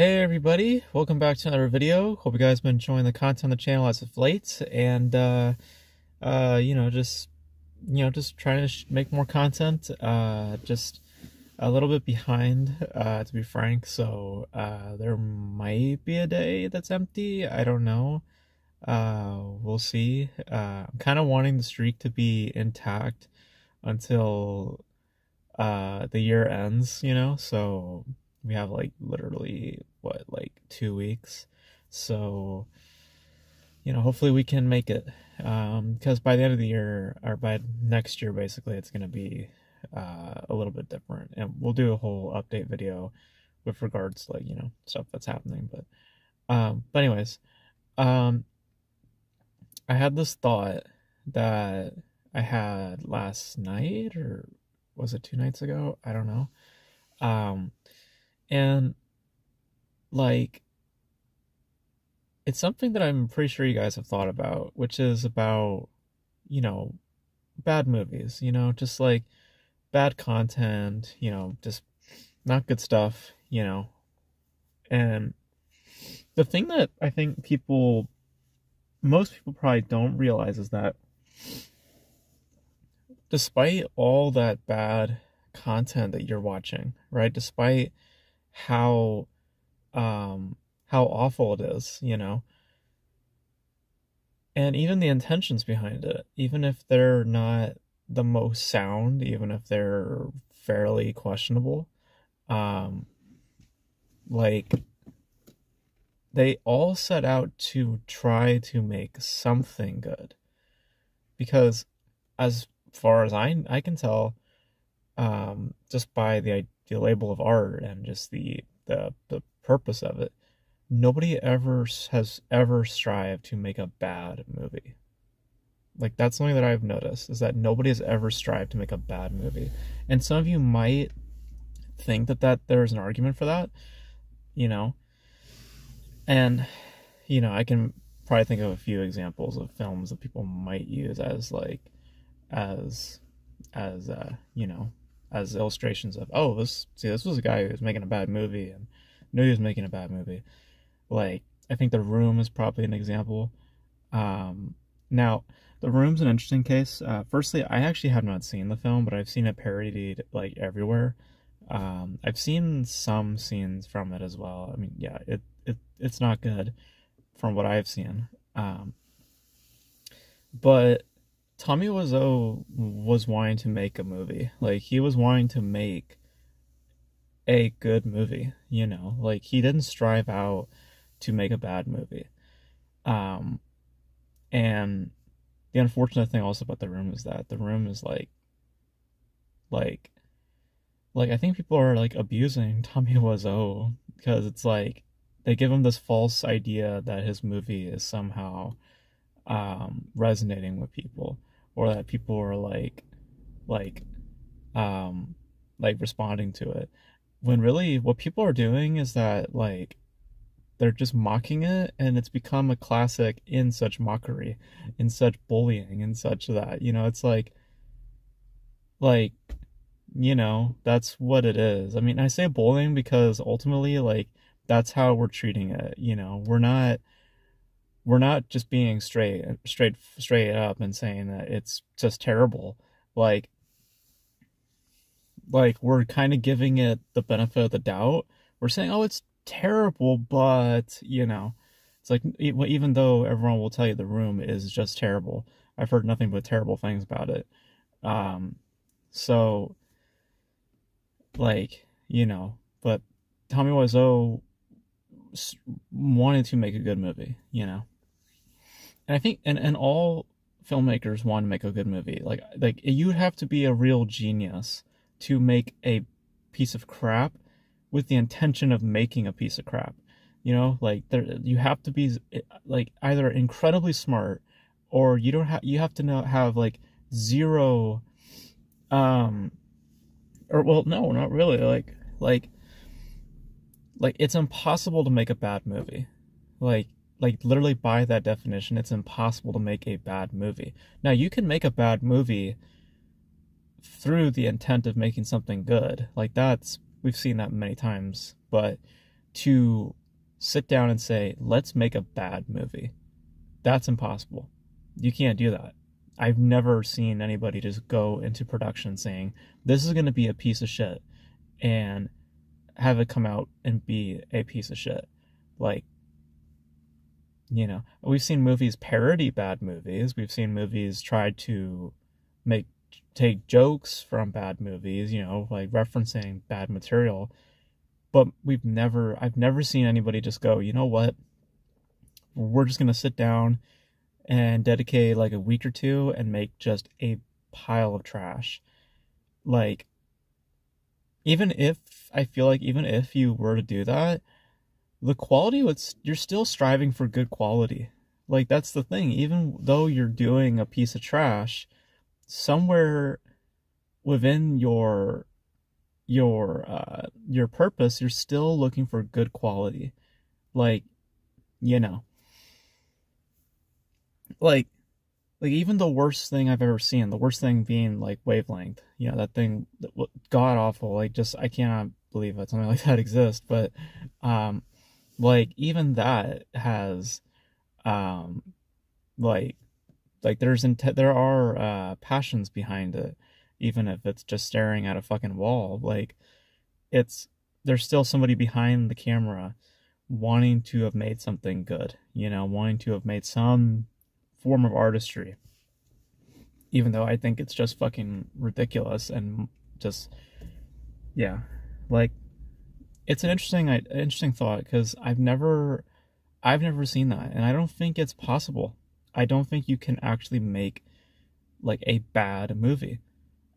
Hey everybody, welcome back to another video. Hope you guys been enjoying the content on the channel as of late, and uh, uh, you know, just you know, just trying to make more content. Uh, just a little bit behind, uh, to be frank. So uh, there might be a day that's empty. I don't know. Uh, we'll see. Uh, I'm kind of wanting the streak to be intact until uh the year ends. You know, so we have like literally two weeks. So you know hopefully we can make it um because by the end of the year or by next year basically it's going to be uh a little bit different. And we'll do a whole update video with regards to like you know stuff that's happening but um but anyways um i had this thought that i had last night or was it two nights ago? I don't know. Um and like it's something that I'm pretty sure you guys have thought about, which is about, you know, bad movies, you know, just like bad content, you know, just not good stuff, you know. And the thing that I think people most people probably don't realize is that despite all that bad content that you're watching, right? Despite how um how awful it is, you know. And even the intentions behind it, even if they're not the most sound, even if they're fairly questionable, um like they all set out to try to make something good. Because as far as I I can tell, um, just by the the label of art and just the the the purpose of it. Nobody ever has ever strived to make a bad movie. Like that's something that i've noticed is that nobody has ever strived to make a bad movie. And some of you might think that that there's an argument for that you know? And you know i can probably think of a few examples of films that people might use as like as as uh you know as illustrations of oh this see this was a guy who was making a bad movie and knew he was making a bad movie. Like i think the room is probably an example. Um now the room's an interesting case. Uh firstly i actually have not seen the film but i've seen it parodied like everywhere. Um i've seen some scenes from it as well. I mean yeah it, it it's not good from what i've seen. Um but Tommy Wiseau was wanting to make a movie. Like he was wanting to make a good movie, you know. Like he didn't strive out to make a bad movie. Um and the unfortunate thing also about the room is that the room is like like like I think people are like abusing Tommy Wiseau because it's like they give him this false idea that his movie is somehow um resonating with people or that people are like like um like responding to it when really what people are doing is that like they're just mocking it and it's become a classic in such mockery in such bullying and such that you know it's like like you know that's what it is. I mean i say bullying because ultimately like that's how we're treating it you know? We're not we're not just being straight straight straight up and saying that it's just terrible. Like like we're kind of giving it the benefit of the doubt. We're saying oh it's terrible but you know it's like even though everyone will tell you the room is just terrible i've heard nothing but terrible things about it. Um so like you know but tommy wiseau wanted to make a good movie you know? And I think and, and all filmmakers want to make a good movie. Like like you have to be a real genius to make a piece of crap with the intention of making a piece of crap. You know, like there you have to be like either incredibly smart or you don't have you have to know have like zero um or well no, not really. Like like like it's impossible to make a bad movie. Like like literally by that definition it's impossible to make a bad movie now you can make a bad movie through the intent of making something good like that's we've seen that many times but to sit down and say, let's make a bad movie. That's impossible. You can't do that. I've never seen anybody just go into production saying, this is going to be a piece of shit and have it come out and be a piece of shit. Like, you know, we've seen movies parody bad movies. We've seen movies try to make take jokes from bad movies, you know, like referencing bad material. But we've never I've never seen anybody just go, "You know what? We're just going to sit down and dedicate like a week or two and make just a pile of trash." Like even if I feel like even if you were to do that, the quality would you're still striving for good quality. Like that's the thing. Even though you're doing a piece of trash, somewhere within your your uh your purpose, you're still looking for good quality. Like, you know. Like like even the worst thing I've ever seen, the worst thing being like wavelength, you know, that thing god awful, like just I cannot believe that something like that exists, but um like even that has um like like there's int- there are uh passions behind it even if it's just staring at a fucking wall like it's there's still somebody behind the camera wanting to have made something good you know wanting to have made some form of artistry even though i think it's just fucking ridiculous and just yeah like it's an interesting interesting thought because I've never I've never seen that and I don't think it's possible. I don't think you can actually make like a bad movie.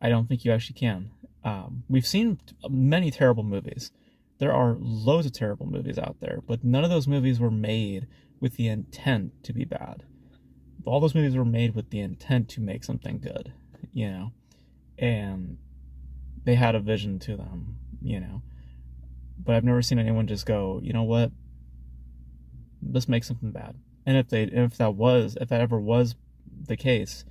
I don't think you actually can. Um, we've seen many terrible movies. There are loads of terrible movies out there, but none of those movies were made with the intent to be bad. All those movies were made with the intent to make something good, you know, and they had a vision to them, you know but I've never seen anyone just go, you know what, let's make something bad. And if they, if that was, if that ever was the case,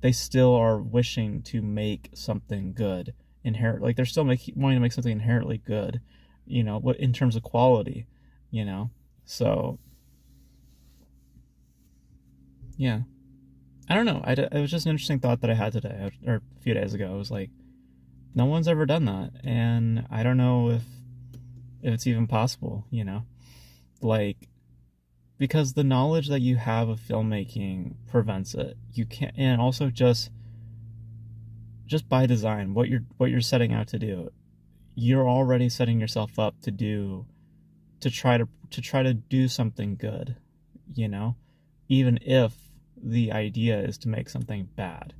they still are wishing to make something good inherent. Like they're still making wanting to make something inherently good, you know, what in terms of quality, you know. So yeah, I don't know. I, it was just an interesting thought that I had today or a few days ago. It was like, no one's ever done that, and I don't know if if it's even possible, you know? Like, because the knowledge that you have of filmmaking prevents it. You can't, and also just, just by design, what you're, what you're setting out to do, you're already setting yourself up to do, to try to, to try to do something good, you know? Even if the idea is to make something bad,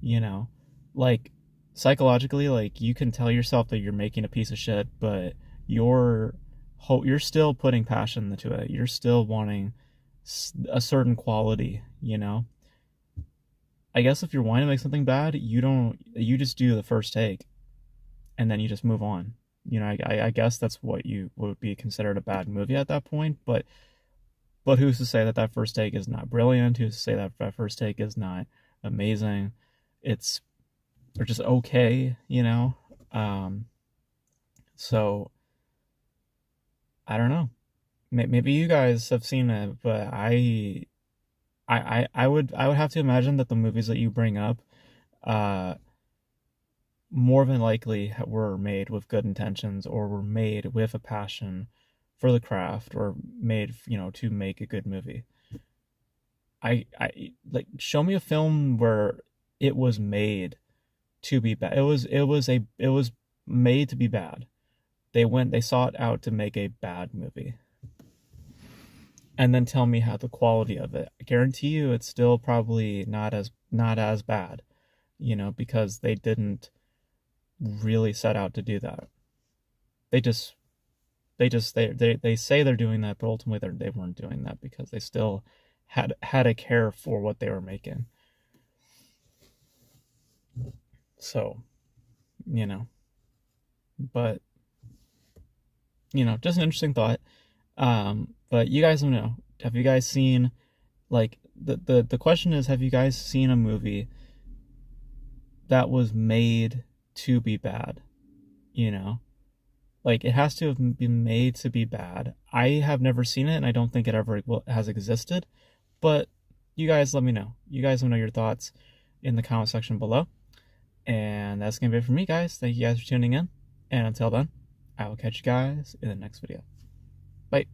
you know? Like, psychologically, like, you can tell yourself that you're making a piece of shit, but you're you're still putting passion into it. You're still wanting a certain quality, you know. I guess if you're wanting to make something bad, you don't you just do the first take, and then you just move on. You know, I, I guess that's what you would be considered a bad movie at that point. But but who's to say that that first take is not brilliant? Who's to say that that first take is not amazing? It's or just okay, you know. Um, so I don't know. Maybe you guys have seen it, but I, I, I would, I would have to imagine that the movies that you bring up, uh, more than likely were made with good intentions or were made with a passion for the craft or made, you know, to make a good movie. I, I like show me a film where it was made to be bad. It was, it was a, it was made to be bad they went they sought out to make a bad movie. And then tell me how the quality of it. I guarantee you it's still probably not as not as bad you know because they didn't really set out to do that. They just they just they they, they say they're doing that but ultimately they they weren't doing that because they still had had a care for what they were making. So you know. But you know, just an interesting thought. Um, but you guys don't know. Have you guys seen like the, the the question is have you guys seen a movie that was made to be bad? You know? Like it has to have been made to be bad. I have never seen it, and I don't think it ever has existed. But you guys, let me know. You guys let me know your thoughts in the comment section below. And that's gonna be it for me, guys. Thank you guys for tuning in. And until then, I will catch you guys in the next video. Bye.